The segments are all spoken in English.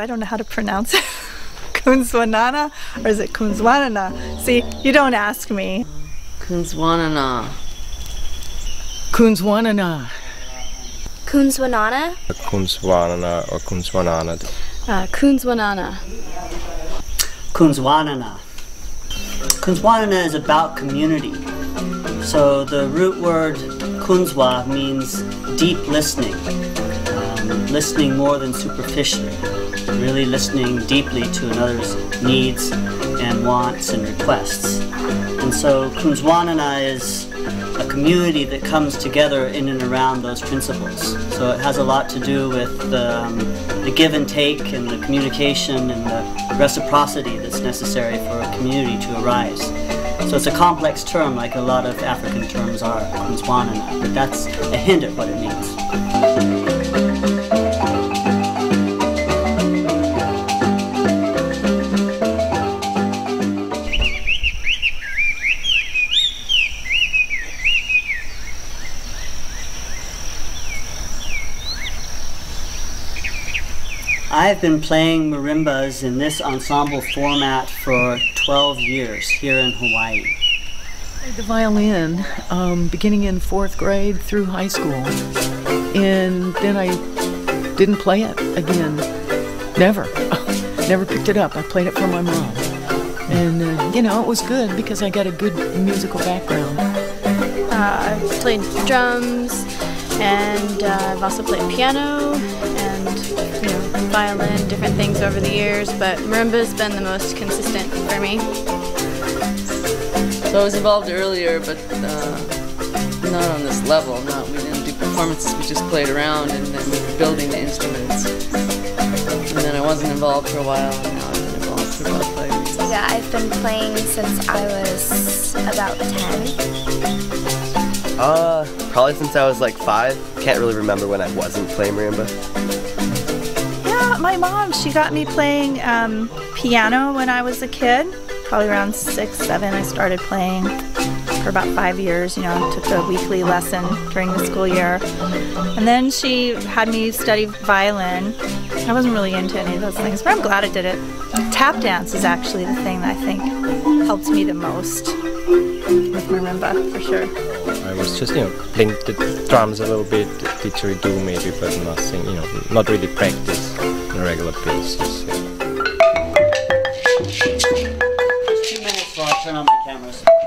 I don't know how to pronounce it. Kunzwanana or is it Kunzwanana? See, you don't ask me. Kunzwanana. Kunzwanana. Kunzwanana? Kunzwanana or Kunzwanana. Uh, Kunzwanana. Kunzwanana. Kunzwanana is about community. So the root word kunzwa means deep listening, um, listening more than superficially, really listening deeply to another's needs and wants and requests. And so Kunzwanana is a community that comes together in and around those principles. So it has a lot to do with the, um, the give and take and the communication and the reciprocity that's necessary for a community to arise. So it's a complex term like a lot of African terms are, Kunzwanana, but that's a hint at what it means. I've been playing marimbas in this ensemble format for 12 years here in Hawaii. played the violin um, beginning in fourth grade through high school. And then I didn't play it again. Never. Never picked it up. I played it for my mom. And, uh, you know, it was good because I got a good musical background. Uh, I've played drums and uh, I've also played piano and you know violin, different things over the years. But marimba's been the most consistent for me. So I was involved earlier, but uh, not on this level. Not we didn't do performances. We just played around and then we were building the instruments. And then I wasn't involved for a while, and now I've been involved for about five years. Yeah, I've been playing since I was about 10. Uh, probably since I was like five. Can't really remember when I wasn't playing marimba. My mom, she got me playing um, piano when I was a kid. Probably around six, seven, I started playing for about five years. You know, took a weekly lesson during the school year. And then she had me study violin. I wasn't really into any of those things, but I'm glad I did it. Tap dance is actually the thing that I think helps me the most with marimba, for sure. I was just, you know, playing the drums a little bit, didgeridoo maybe, but nothing, you know, not really practice on a regular basis. Two minutes while I turn on my cameras.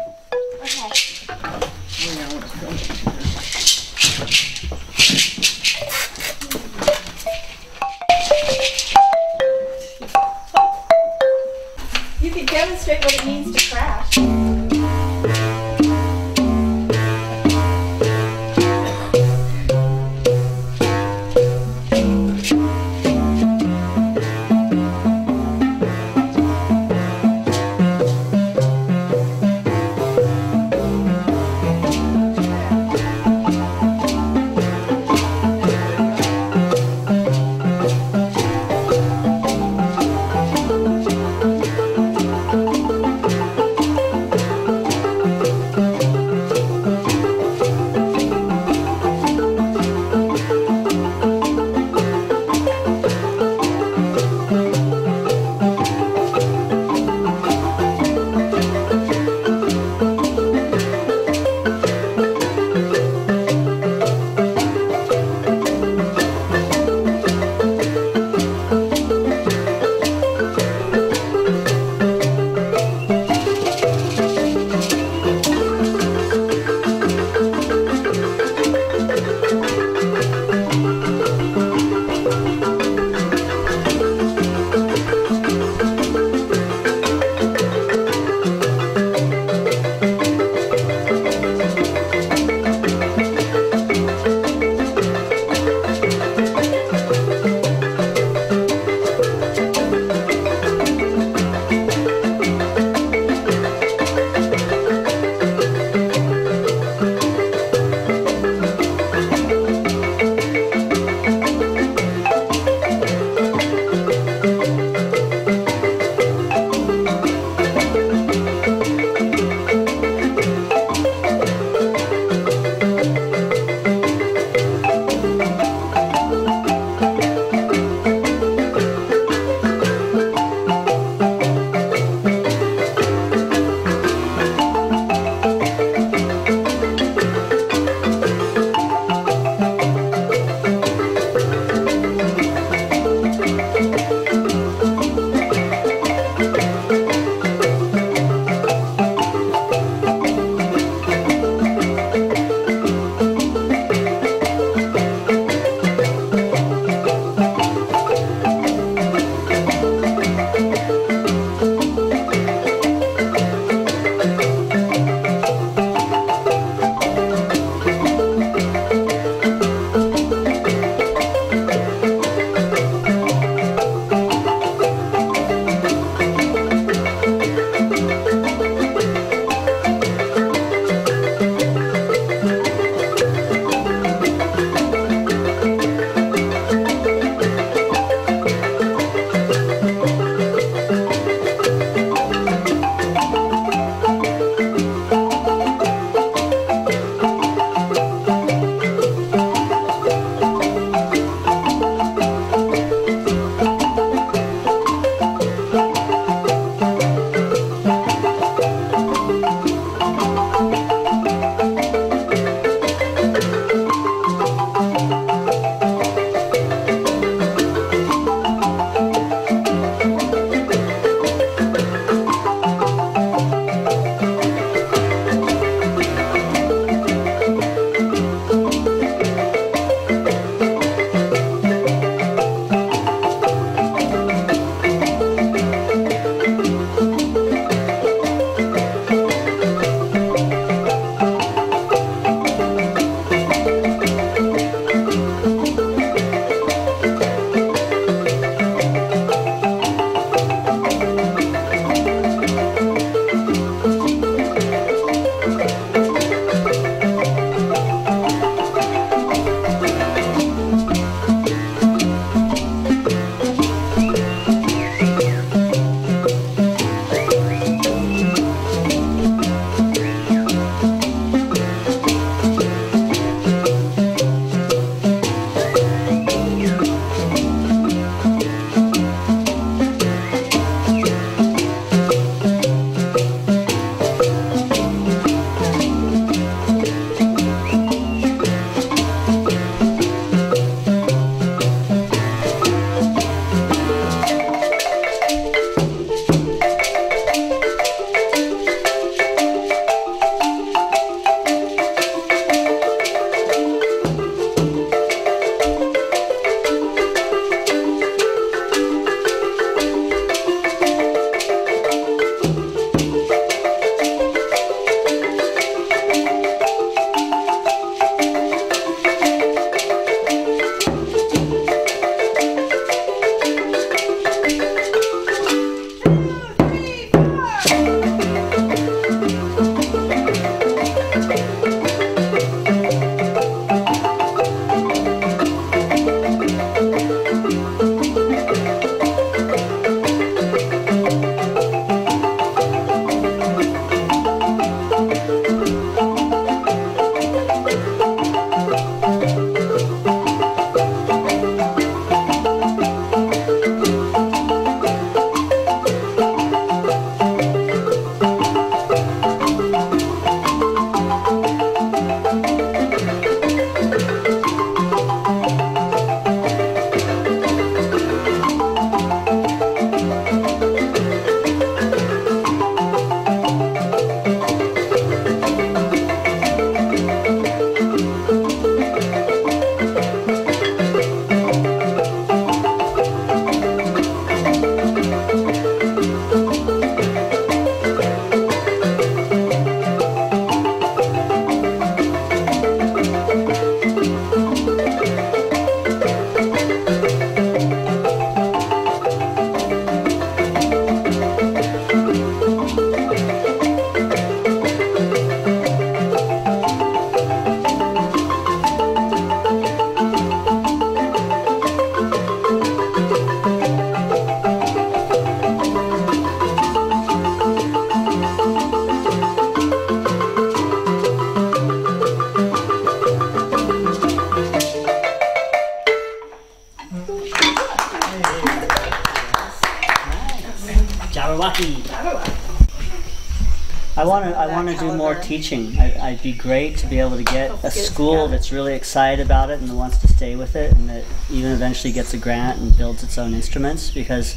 Teaching. I, I'd be great to be able to get a school that's really excited about it and wants to stay with it, and that even eventually gets a grant and builds its own instruments. Because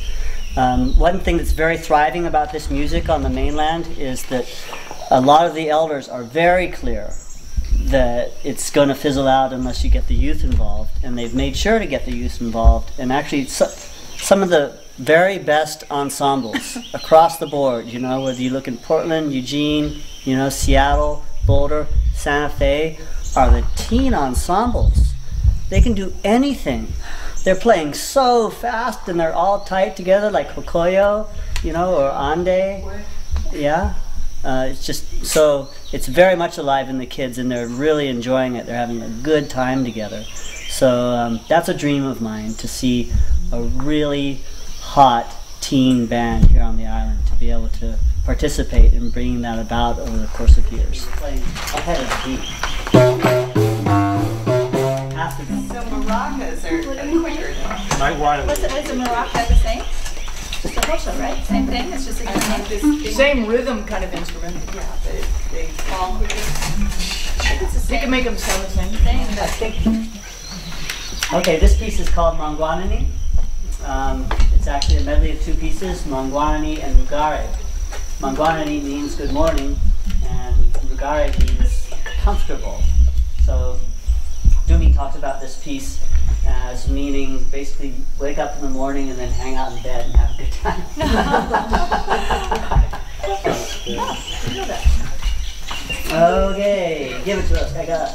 um, one thing that's very thriving about this music on the mainland is that a lot of the elders are very clear that it's going to fizzle out unless you get the youth involved, and they've made sure to get the youth involved. And actually, so, some of the very best ensembles across the board. You know, whether you look in Portland, Eugene, you know, Seattle, Boulder, Santa Fe, are the teen ensembles. They can do anything. They're playing so fast and they're all tight together, like Hokoyo, you know, or Ande. Yeah. Uh, it's just so it's very much alive in the kids, and they're really enjoying it. They're having a good time together. So um, that's a dream of mine to see a really hot teen band here on the island to be able to participate in bringing that about over the course of years. Playing ahead of the beat. Has. So maracas are quicker though. My one. Was was a maraca the same? Just a hosho, right? Same thing. It's just a I think this Same rhythm kind of instrument. Yeah, but it- they fall quicker. The You can make them sound the same. thing. Okay, this piece is called Mangwanani. Um, it's actually a medley of two pieces, Mangwanani and Rugare. Mangwanani means good morning, and Rugare means comfortable. So Dumi talks about this piece as meaning basically wake up in the morning and then hang out in bed and have a good time. okay, give it to us, I got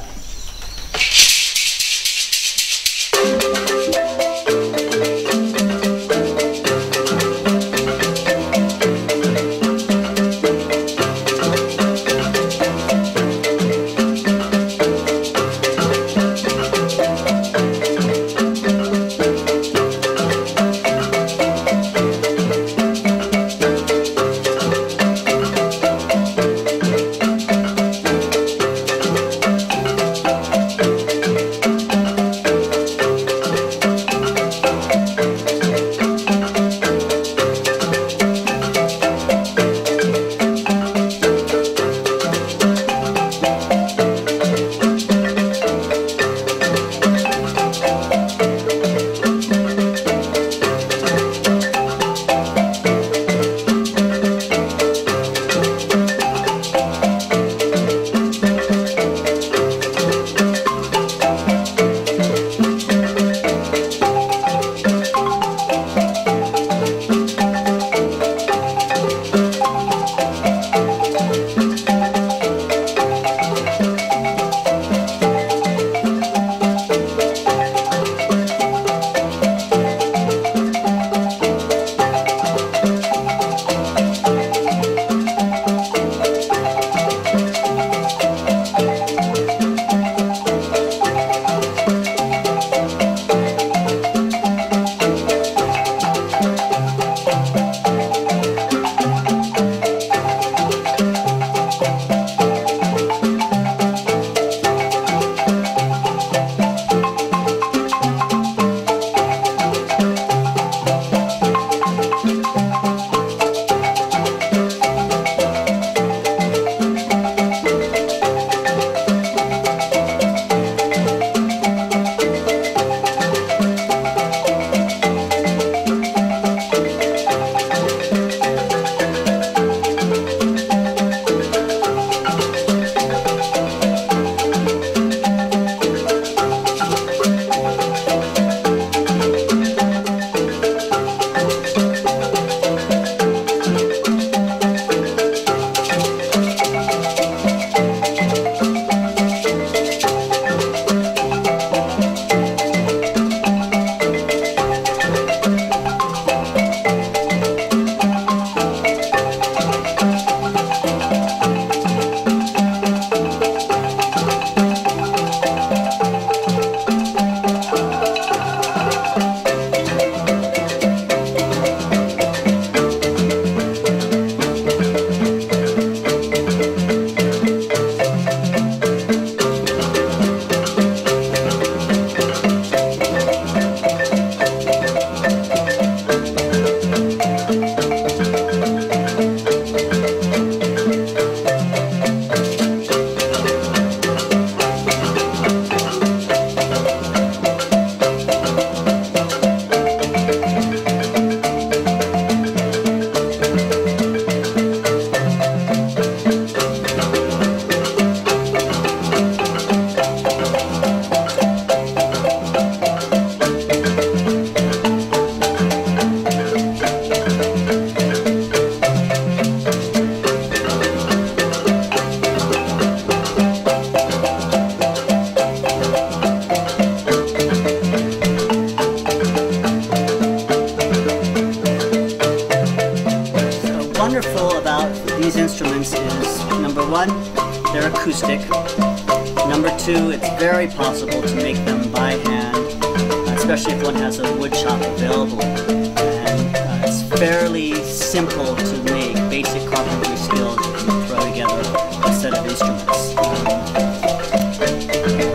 simple to make, basic carpentry skills can throw together a set of instruments. Um,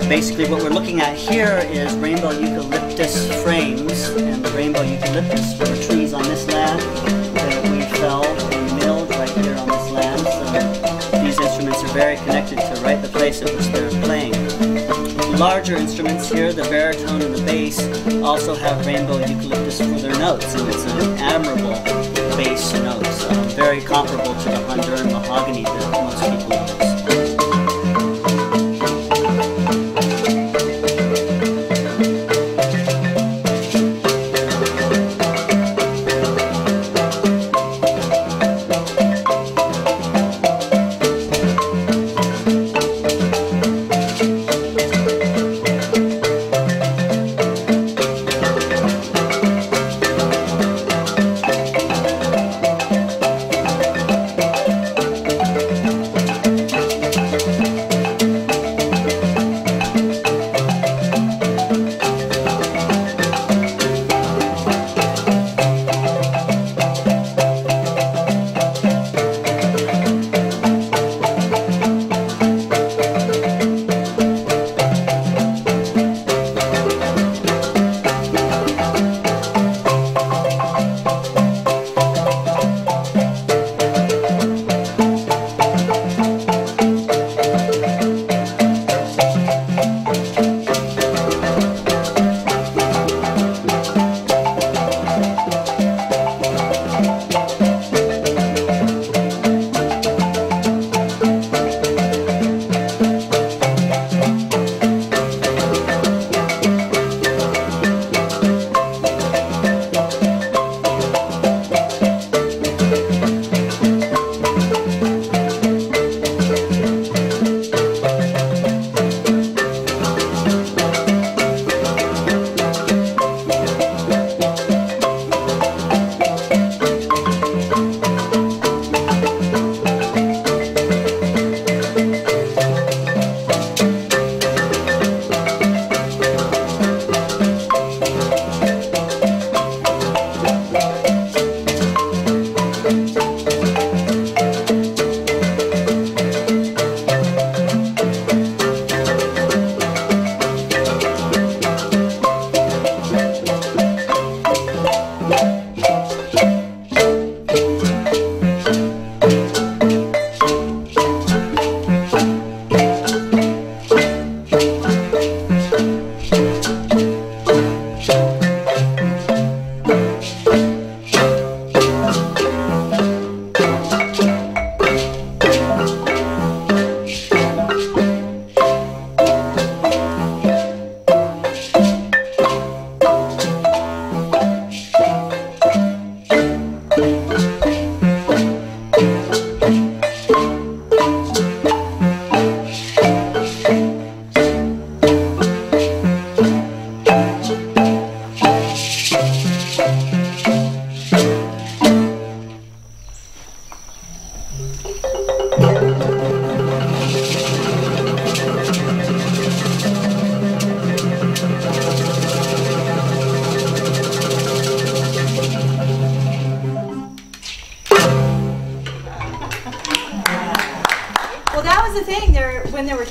basically what we're looking at here is rainbow eucalyptus frames, and the rainbow eucalyptus were trees on this land that we felled and milled right here on this land. So these instruments are very connected to right the place at which they're playing. Larger instruments here, the baritone and the bass, also have rainbow eucalyptus for their notes, and it's an admirable very comparable to the Honduran mahogany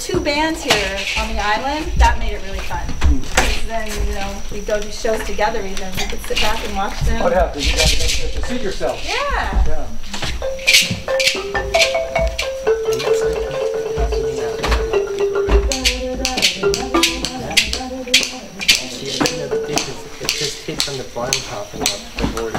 two bands here on the island, that made it really fun. 'Cause then, you know, we'd go do shows together. Even we could sit back and watch them. What happened? You guys get to see yourself. Yeah. Yeah. It just hits on the bottom half and not the board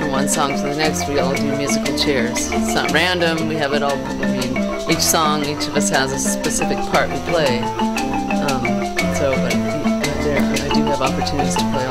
one song to the next, we all do musical chairs. It's not random. We have it all. I mean, each song, each of us has a specific part we play. Um, so, but there, I do have opportunities to play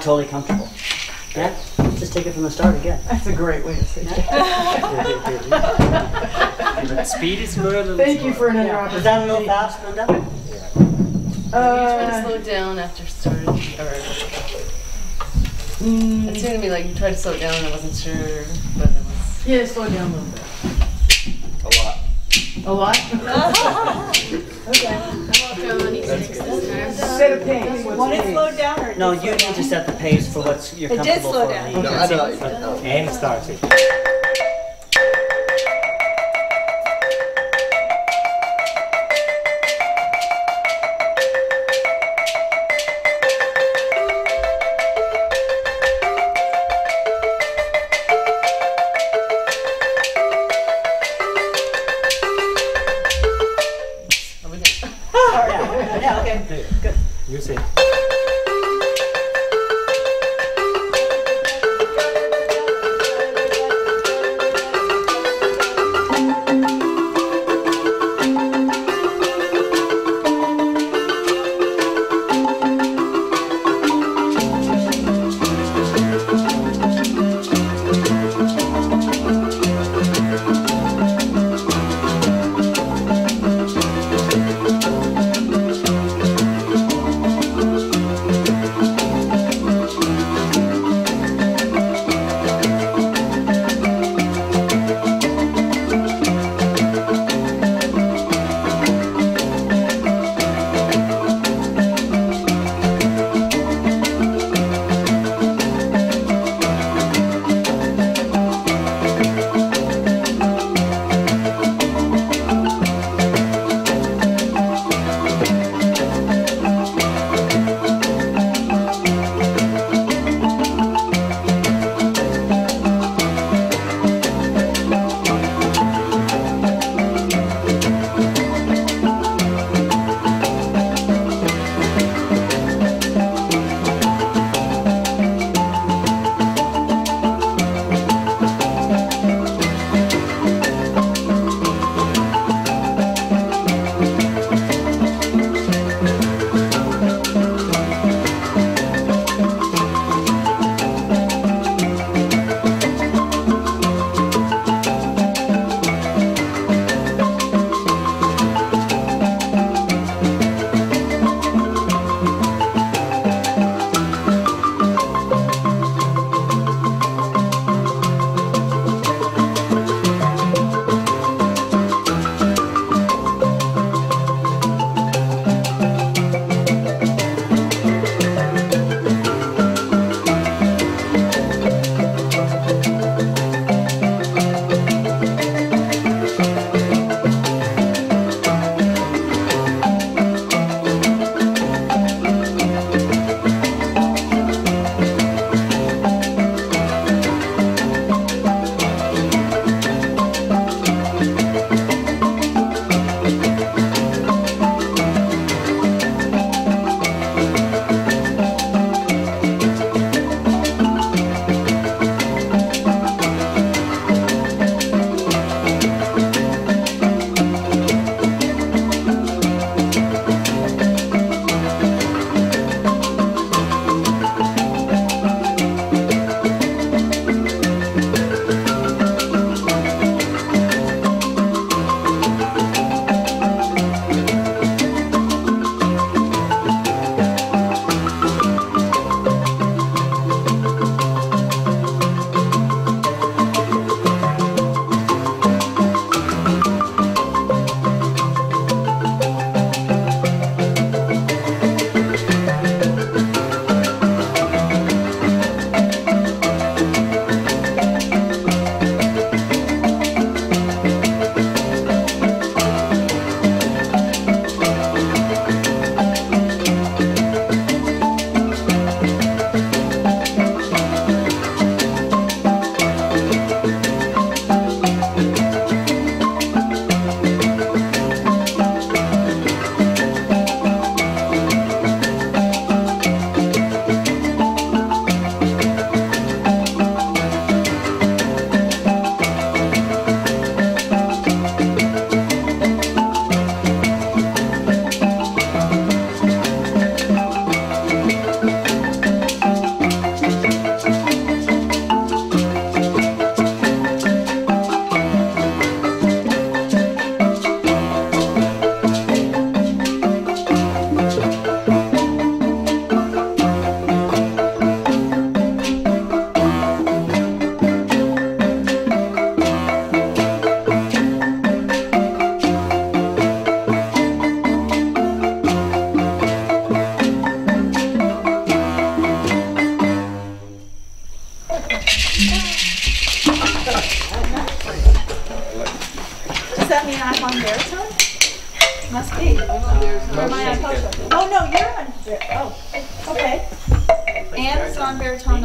not totally comfortable. Yeah? Just take it from the start again. That's a great way to say it. Speed is more a little Thank you for another Was opportunity. that a little fast, Linda? Are you trying to Uh, slow down after starting? Or mm, it seemed to me like you tried to slow down and I wasn't sure, but it was. yeah, slow it down a little bit. A lot. A lot? Welcome on East Six this time. Set a pace. Want it slowed down or? No, you need to set the pace for what you're It did comfortable slow for. down. Lee. No, I know. And starting. Are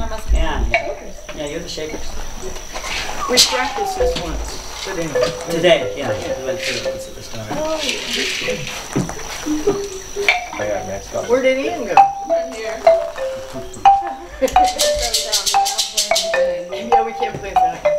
I must be. Yeah, yeah. Yeah, you're the shakers. We practiced this once, but anyway. Today, yeah, we went through it once at the start. Yeah, next one. Where did Ian go? Here. yeah, we can't play that.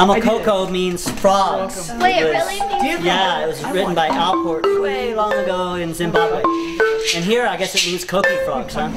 Amakoko means frogs. Wait, it was- really means Yeah, it was written by Alport way long ago in Zimbabwe. And here, I guess it means coqui frogs, huh?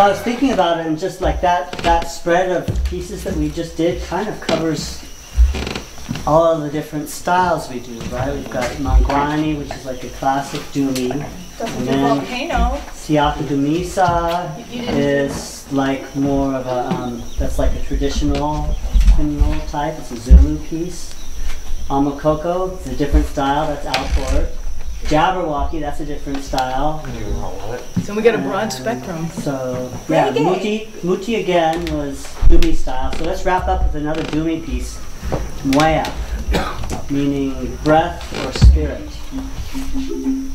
So I was thinking about it, and just like that, that spread of pieces that we just did kind of covers all of the different styles we do, right? We've got Mangwani, which is like a classic Dumi. Doesn't And do then volcano. Siyakudumisa You is like more of a, um, that's like a traditional hymnal type. It's a Zulu piece. Amakoko, it's a different style, that's Alport. Jabberwocky, that's a different style. So we got a broad spectrum. So yeah, Muti, Muti again was Dumi style. So let's wrap up with another Dumi piece, Mweya, meaning breath or spirit.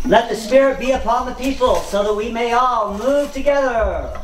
Let the spirit be upon the people, so that we may all move together.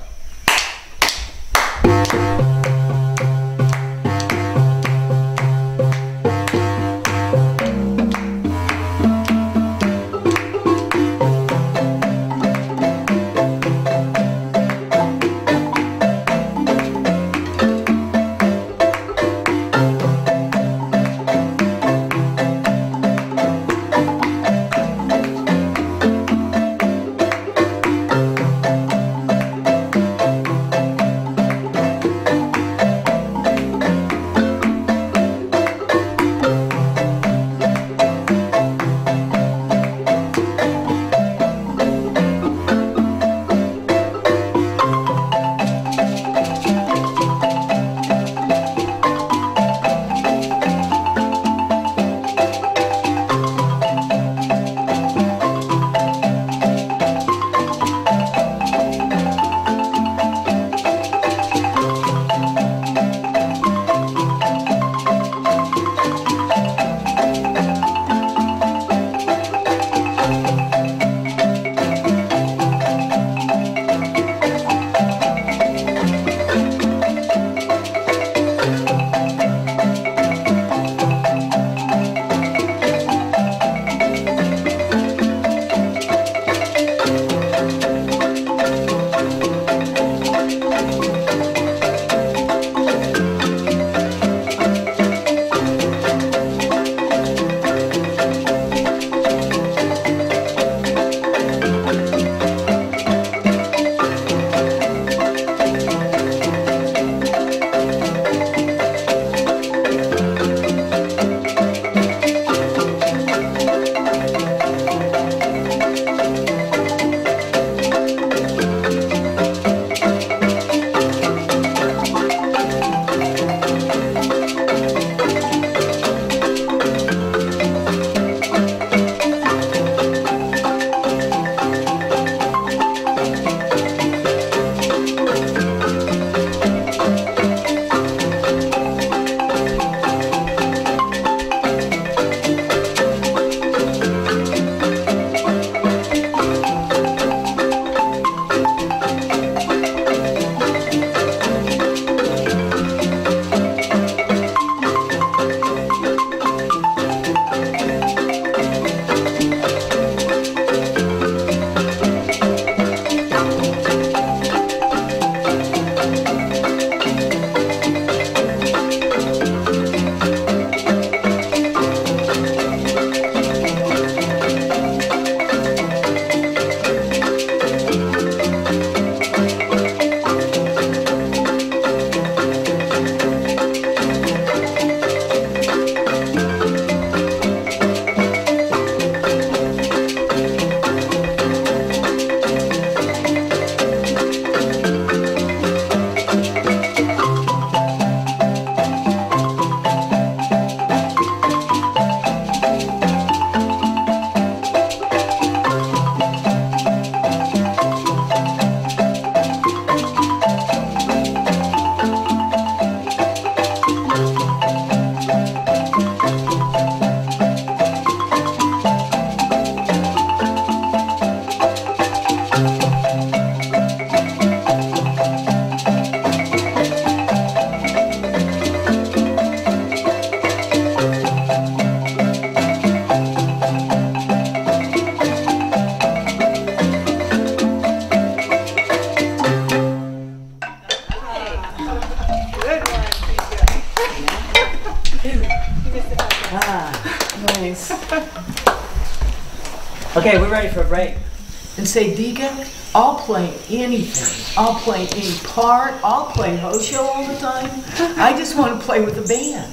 Play anything. I'll play any part. I'll play Hosho all the time. I just want to play with the band.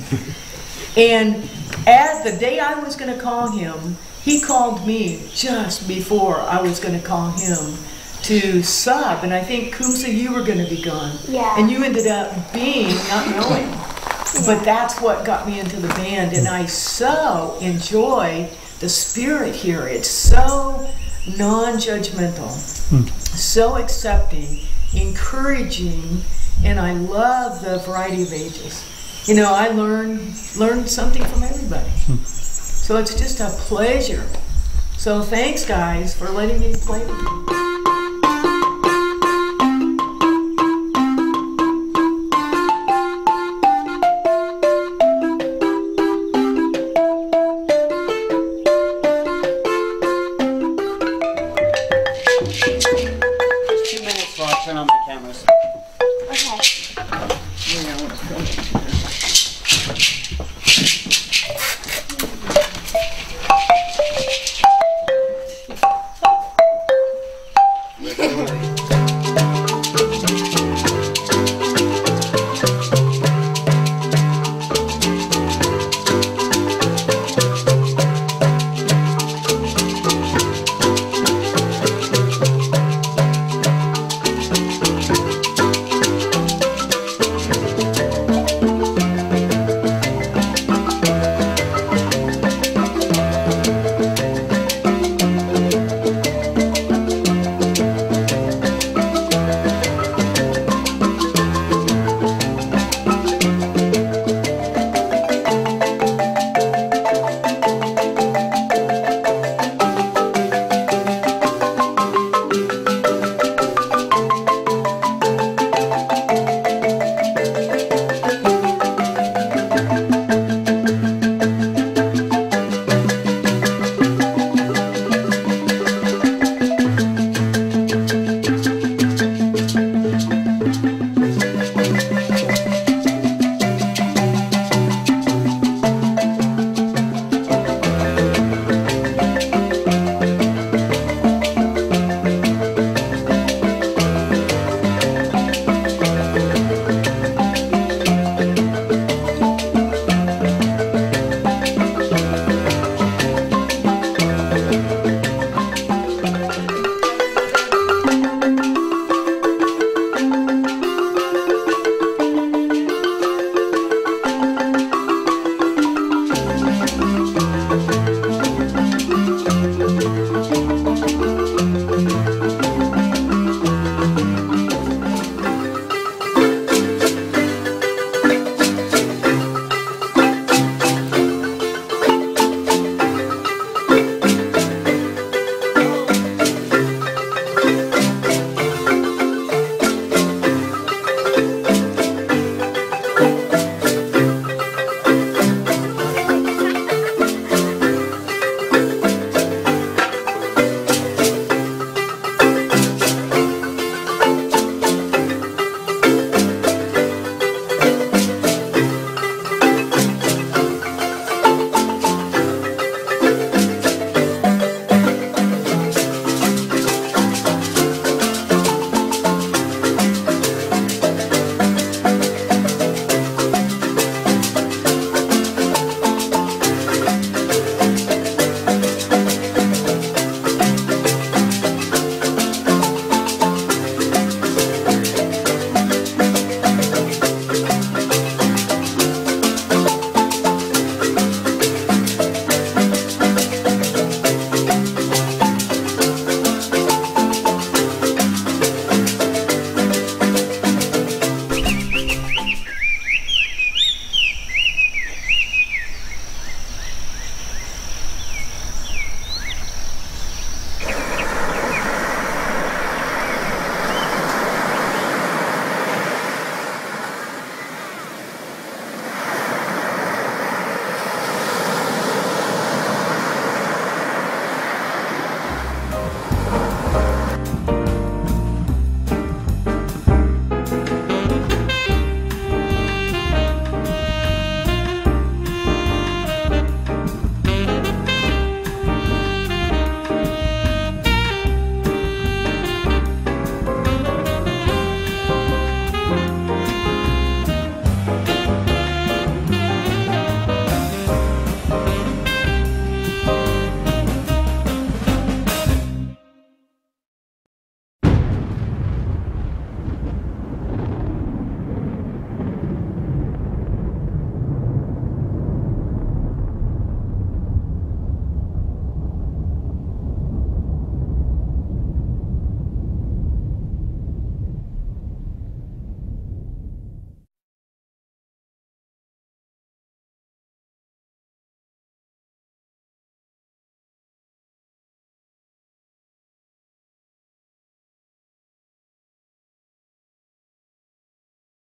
And at the day I was going to call him, he called me just before I was going to call him to sub. And I think Kumsa, you were going to be gone. Yeah. And you ended up being, not knowing. But that's what got me into the band. And I so enjoy the spirit here. It's so non judgmental, so accepting, encouraging, and I love the variety of ages. You know, I learn learn something from everybody. So it's just a pleasure. So thanks, guys, for letting me play with you.